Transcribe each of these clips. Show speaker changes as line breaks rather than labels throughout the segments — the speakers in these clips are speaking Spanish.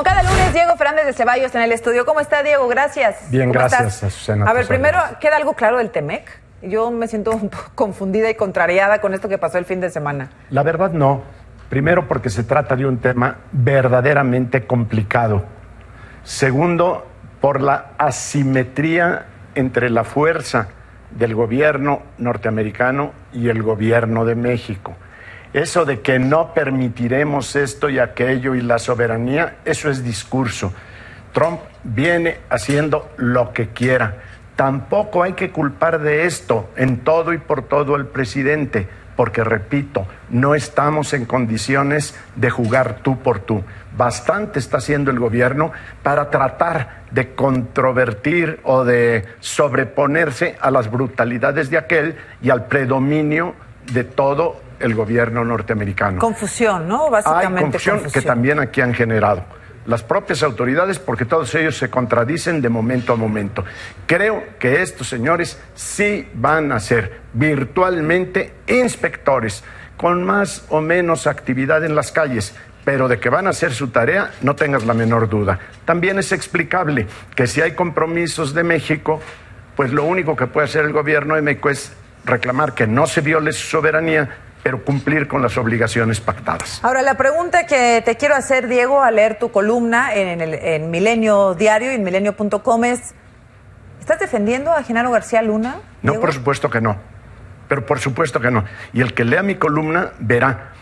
Como cada lunes, Diego Fernández de Ceballos en el estudio. ¿Cómo está, Diego? Gracias.
Bien,
¿Cómo
gracias? Azucena,
A ver, primero. ¿queda algo claro del Temec? Yo me siento un poco confundida y contrariada con esto que pasó el fin de semana.
La verdad no. Primero porque se trata de un tema verdaderamente complicado. Segundo, por la asimetría entre la fuerza del gobierno norteamericano y el gobierno de México. Eso de que no permitiremos esto y aquello y la soberanía, eso es discurso. Trump viene haciendo lo que quiera. Tampoco hay que culpar de esto en todo y por todo al presidente, porque repito, no estamos en condiciones de jugar tú por tú. Bastante está haciendo el gobierno para tratar de controvertir o de sobreponerse a las brutalidades de aquel y al predominio de todo el gobierno norteamericano.
Confusión, ¿no?
Hay
Básicamente
confusión, que también aquí han generado las propias autoridades porque todos ellos se contradicen de momento a momento. Creo que estos señores sí van a ser virtualmente inspectores con más o menos actividad en las calles, pero de que van a hacer su tarea no tengas la menor duda. También es explicable que si hay compromisos de México, pues lo único que puede hacer el gobierno de México es reclamar que no se viole su soberanía, pero cumplir con las obligaciones pactadas.
Ahora, la pregunta que te quiero hacer, Diego, al leer tu columna en, el, en Milenio Diario y en milenio.com es, ¿estás defendiendo a Genaro García Luna?
No, por supuesto que no. Pero por supuesto que no. Y el que lea mi columna verá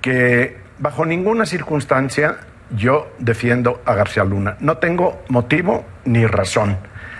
que bajo ninguna circunstancia yo defiendo a García Luna. No tengo motivo ni razón.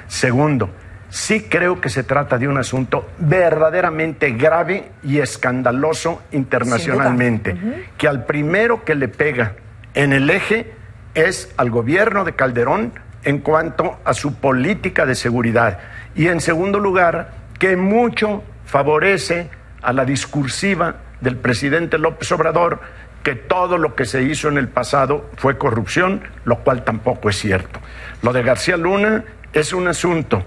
Segundo, sí creo que se trata de un asunto verdaderamente grave y escandaloso internacionalmente, que al primero que le pega en el eje es al gobierno de Calderón en cuanto a su política de seguridad. Y en segundo lugar, que mucho favorece a la discursiva del presidente López Obrador que todo lo que se hizo en el pasado fue corrupción, lo cual tampoco es cierto. Lo de García Luna es un asunto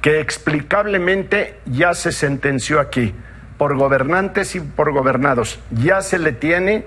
que explicablemente ya se sentenció aquí por gobernantes y por gobernados. Ya se le tiene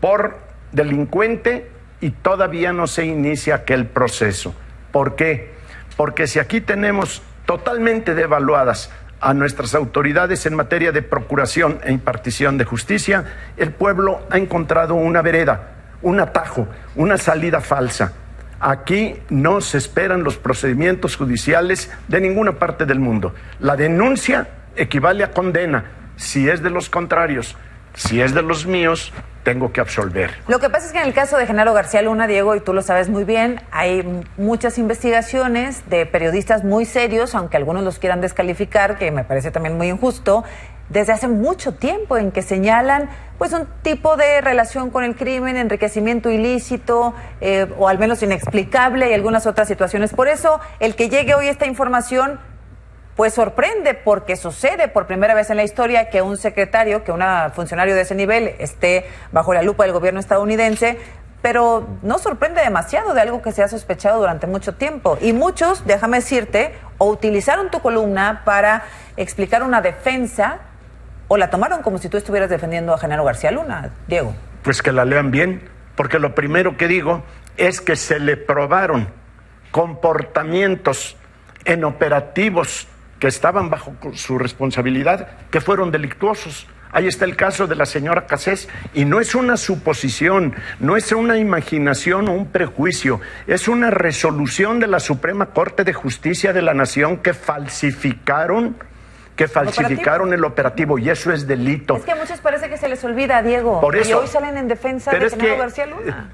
por delincuente y todavía no se inicia aquel proceso. ¿Por qué? Porque si aquí tenemos totalmente devaluadas a nuestras autoridades en materia de procuración e impartición de justicia, el pueblo ha encontrado una vereda, un atajo, una salida falsa. Aquí no se esperan los procedimientos judiciales de ninguna parte del mundo. La denuncia equivale a condena. Si es de los contrarios, si es de los míos, tengo que absolver.
Lo que pasa es que en el caso de Genaro García Luna, Diego, y tú lo sabes muy bien, hay muchas investigaciones de periodistas muy serios, aunque algunos los quieran descalificar, que me parece también muy injusto, desde hace mucho tiempo en que señalan pues un tipo de relación con el crimen, enriquecimiento ilícito eh, o al menos inexplicable y algunas otras situaciones. Por eso, el que llegue hoy esta información pues sorprende porque sucede por primera vez en la historia que un secretario, que un funcionario de ese nivel esté bajo la lupa del gobierno estadounidense, pero no sorprende demasiado de algo que se ha sospechado durante mucho tiempo. Y muchos, déjame decirte, o utilizaron tu columna para explicar una defensa o la tomaron como si tú estuvieras defendiendo a Genaro García Luna, Diego.
Pues que la lean bien, porque lo primero que digo es que se le probaron comportamientos en operativos que estaban bajo su responsabilidad, que fueron delictuosos. Ahí está el caso de la señora Casés, y no es una suposición, no es una imaginación o un prejuicio, es una resolución de la Suprema Corte de Justicia de la Nación que falsificaron, que falsificaron el operativo, y eso es delito.
Es que a muchos parece que se les olvida, Diego.
Por
y
eso-
hoy salen en defensa de Genaro García Luna.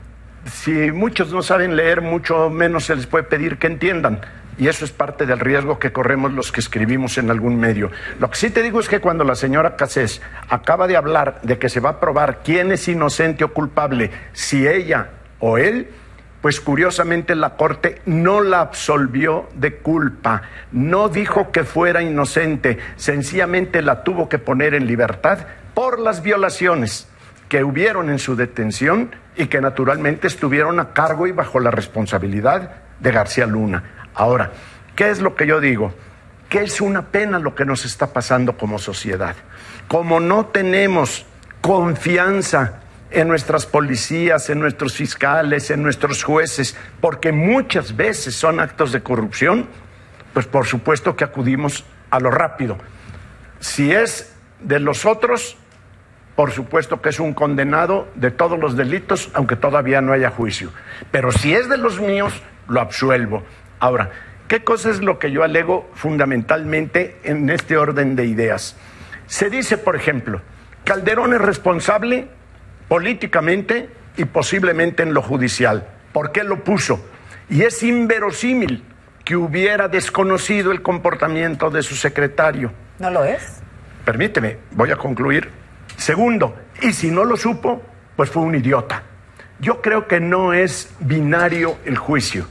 Si muchos no saben leer, mucho menos se les puede pedir que entiendan. Y eso es parte del riesgo que corremos los que escribimos en algún medio. Lo que sí te digo es que cuando la señora Casés acaba de hablar de que se va a probar quién es inocente o culpable, si ella o él, pues curiosamente la Corte no la absolvió de culpa, no dijo que fuera inocente, sencillamente la tuvo que poner en libertad por las violaciones que hubieron en su detención y que naturalmente estuvieron a cargo y bajo la responsabilidad de García Luna. Ahora, ¿qué es lo que yo digo? Que es una pena lo que nos está pasando como sociedad. Como no tenemos confianza en nuestras policías, en nuestros fiscales, en nuestros jueces, porque muchas veces son actos de corrupción, pues por supuesto que acudimos a lo rápido. Si es de los otros, por supuesto que es un condenado de todos los delitos, aunque todavía no haya juicio. Pero si es de los míos, lo absuelvo. Ahora, ¿qué cosa es lo que yo alego fundamentalmente en este orden de ideas? Se dice, por ejemplo, Calderón es responsable políticamente y posiblemente en lo judicial. ¿Por qué lo puso? Y es inverosímil que hubiera desconocido el comportamiento de su secretario.
¿No lo es?
Permíteme, voy a concluir. Segundo, y si no lo supo, pues fue un idiota. Yo creo que no es binario el juicio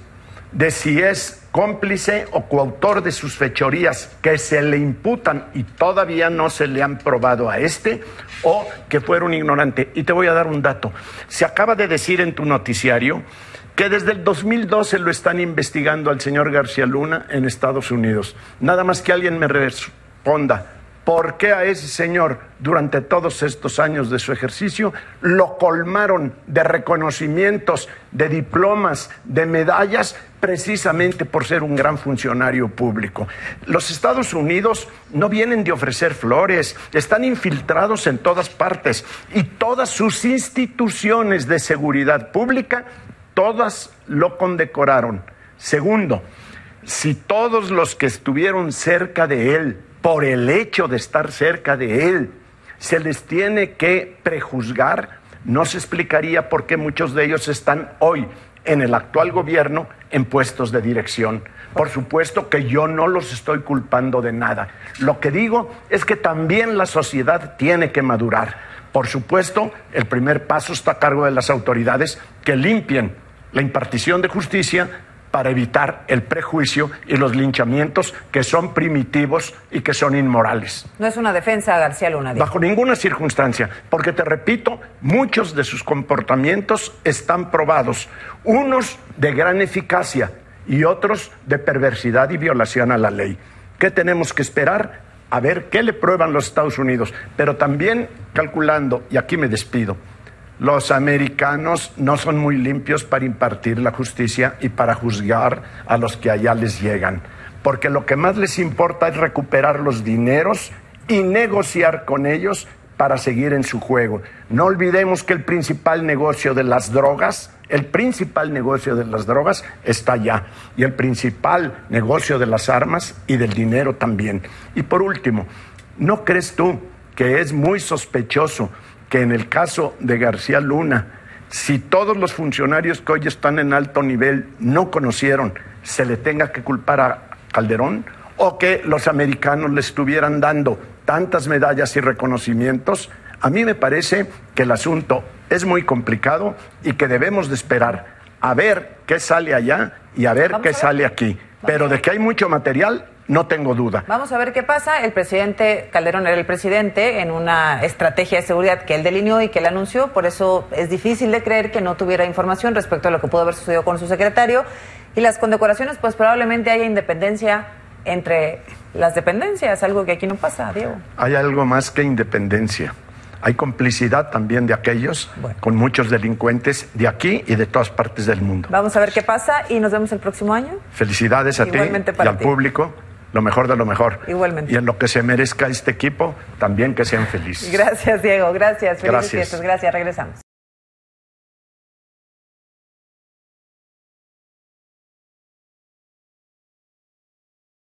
de si es cómplice o coautor de sus fechorías que se le imputan y todavía no se le han probado a este, o que fuera un ignorante. Y te voy a dar un dato. Se acaba de decir en tu noticiario que desde el 2012 lo están investigando al señor García Luna en Estados Unidos. Nada más que alguien me responda. ¿Por qué a ese señor durante todos estos años de su ejercicio lo colmaron de reconocimientos, de diplomas, de medallas, precisamente por ser un gran funcionario público? Los Estados Unidos no vienen de ofrecer flores, están infiltrados en todas partes y todas sus instituciones de seguridad pública, todas lo condecoraron. Segundo, si todos los que estuvieron cerca de él por el hecho de estar cerca de Él, se les tiene que prejuzgar, no se explicaría por qué muchos de ellos están hoy en el actual gobierno en puestos de dirección. Por supuesto que yo no los estoy culpando de nada. Lo que digo es que también la sociedad tiene que madurar. Por supuesto, el primer paso está a cargo de las autoridades que limpien la impartición de justicia para evitar el prejuicio y los linchamientos que son primitivos y que son inmorales.
No es una defensa, García Luna.
Bajo ninguna circunstancia, porque te repito, muchos de sus comportamientos están probados, unos de gran eficacia y otros de perversidad y violación a la ley. ¿Qué tenemos que esperar? A ver qué le prueban los Estados Unidos, pero también calculando, y aquí me despido, los americanos no son muy limpios para impartir la justicia y para juzgar a los que allá les llegan, porque lo que más les importa es recuperar los dineros y negociar con ellos para seguir en su juego. No olvidemos que el principal negocio de las drogas, el principal negocio de las drogas está allá y el principal negocio de las armas y del dinero también. Y por último, ¿no crees tú que es muy sospechoso que en el caso de García Luna, si todos los funcionarios que hoy están en alto nivel no conocieron, se le tenga que culpar a Calderón o que los americanos le estuvieran dando tantas medallas y reconocimientos, a mí me parece que el asunto es muy complicado y que debemos de esperar a ver qué sale allá y a ver qué sale aquí. Pero de que hay mucho material, no tengo duda.
Vamos a ver qué pasa. El presidente Calderón era el presidente en una estrategia de seguridad que él delineó y que él anunció. Por eso es difícil de creer que no tuviera información respecto a lo que pudo haber sucedido con su secretario. Y las condecoraciones, pues probablemente haya independencia entre las dependencias, algo que aquí no pasa, Diego.
Hay algo más que independencia. Hay complicidad también de aquellos con muchos delincuentes de aquí y de todas partes del mundo.
Vamos a ver qué pasa y nos vemos el próximo año.
Felicidades a ti y al público lo mejor de lo mejor.
Igualmente.
Y en lo que se merezca este equipo, también que sean felices.
Gracias, Diego. Gracias. Felices gracias. Gracias. Regresamos.